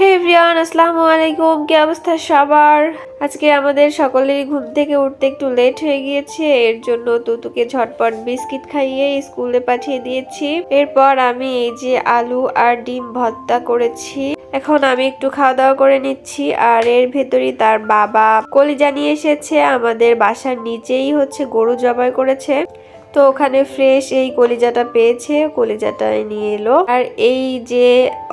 হে everyone, আসসালামু আলাইকুম। কি অবস্থা সবার? আজকে আমাদের সকলেরই ঘুম থেকে উঠতে একটু লেট হয়ে গিয়েছে। এর জন্য তুতুকে ঝটপট বিস্কিট খাইয়ে স্কুলে পাঠিয়ে দিয়েছি। এরপর আমি এই যে আলু আর ডিম ভর্তা করেছি, এখন আমি একটু খাওয়া দাওয়া করে নিচ্ছি। আর এর ভেতরই তার বাবা কলিজা নিয়ে এসেছে। আমাদের বাসার নিচেই হচ্ছে গরু জবাই করেছে। তো ওখানে ফ্রেশ এই কলিজাটা পেয়েছে কলিজাটা নিয়ে এলো। আর এই যে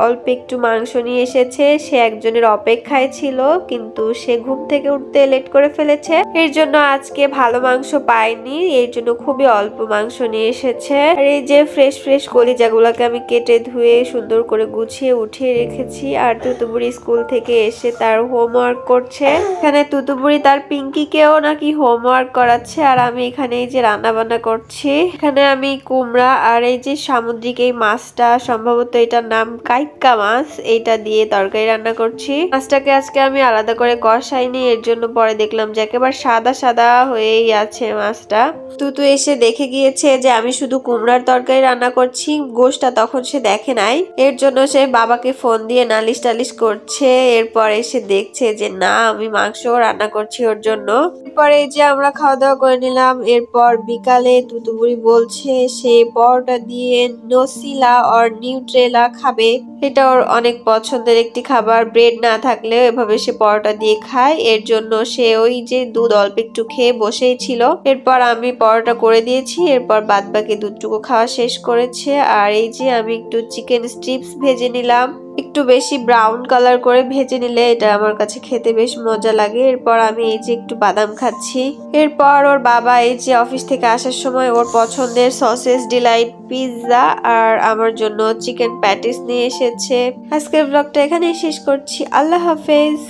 অল্প একটু মাংস নিয়ে এসেছে, সে একজনের অপেক্ষায় ছিল, কিন্তু সে ঘুম থেকে উঠতে লেট করে ফেলেছে। এর জন্য আজকে ভালো মাংস পায়নি, এর জন্য খুবই অল্প মাংস নিয়ে এসেছে। আর এই যে ফ্রেশ ফ্রেশ কলিজাগুলোকে আমি কেটে ধুয়ে, সুন্দর করে গুছিয়ে উঠিয়ে রেখেছি। আর তুতুবুড়ি স্কুল থেকে এসে তার হোমওয়ার্ক করছে। এখানে তুতুবুড়ি তার পিঙ্কিকেও নাকি হোমওয়ার্ক করাচ্ছে। আর আমি এখানে এই যে রান্না বান্না করছি এখানে আমি কুমড়া আর এই যে সামুদ্রিক এই মাছটা, সম্ভবত এটার নাম কাইক্কা মাছ, এইটা দিয়ে তরকারি রান্না করছি। মাছটাকে আজকে আমি আলাদা করে কষাইনি, এর জন্য পরে দেখলাম যে একেবারে সাদা সাদা হয়েই আছে মাছটা। তুতু এসে দেখে গিয়েছে যে আমি শুধু কুমড়ার তরকারি রান্না করছি, গোশটা তখন সে দেখে নাই। এর জন্য সে বাবাকে ফোন দিয়ে নালিশ টালিশ করছে, এরপর এসে দেখছে যে না, আমি মাংস রান্না করছি ওর জন্য। এরপরে এই যে আমরা খাওয়া দাওয়া করে নিলাম, এরপর বিকালে তুতুবুড়ি বলছে, সে পরোটা দিয়ে নসিলা আর নিউট্রেলা খাবে। এটা ওর অনেক পছন্দের একটি খাবার। ব্রেড না থাকলেও এভাবে সে পরোটা দিয়ে খায়। এর জন্য সে ওই যে দুধ অল্প একটু খেয়ে বসেই ছিল। এরপর আমি পরোটা করে দিয়েছি। এরপর বাদ বাকি দুধটুকু খাওয়া শেষ করেছে। আর এই যে আমি একটু চিকেন স্ট্রিপস ভেজে নিলাম। একটু বেশি ব্রাউন কালার করে ভেজে নিলে এটা আমার কাছে খেতে বেশ মজা লাগে। এরপর আমি এই যে একটু বাদাম খাচ্ছি। এরপর ওর বাবা এই যে অফিস থেকে আসার সময় ওর পছন্দের সসেস ডিলাইট পিৎজা আর আমার জন্য চিকেন প্যাটিস নিয়ে এসেছে। আজকের ব্লগটা এখানেই শেষ করছি। আল্লাহ হাফেজ।